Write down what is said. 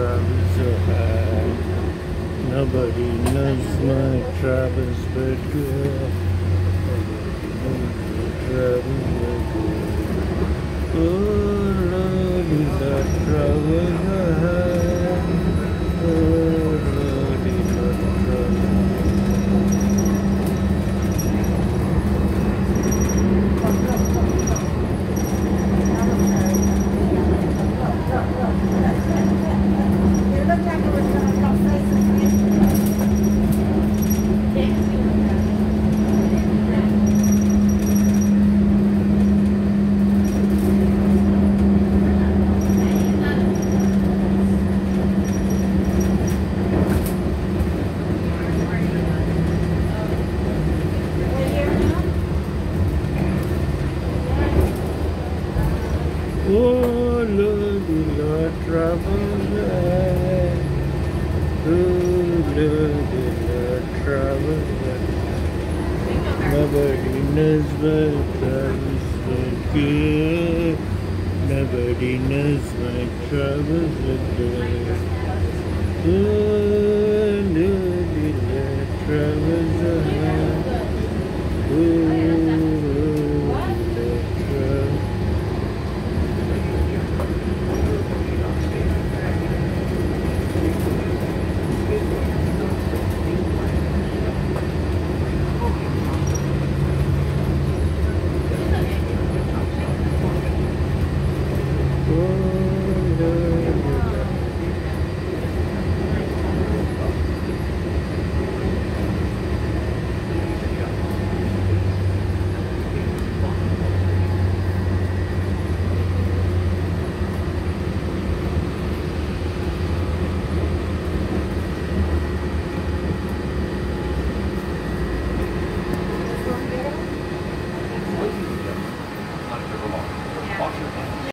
Ooh, travels ahead. Nobody knows my travels but uh, girl. Travels ahead. Oh, Lordy, the travels Oh, Lordy, Lord, travels ahead. Oh, Nobody knows my troubles but good. Nobody knows my travels but good. Oh, Lordy, Lord, travels ahead. Ooh.